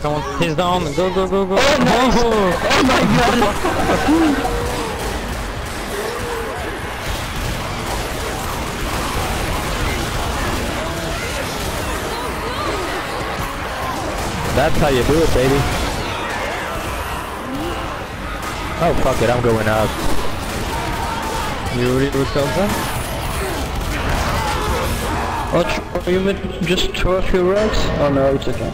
Come on, he's down. Go, go, go, go. Oh, no. Oh my god! That's how you do it, baby. Oh, fuck it, I'm going up. You read do something? Oh, you meant just throw a few rocks? Oh no, it's okay.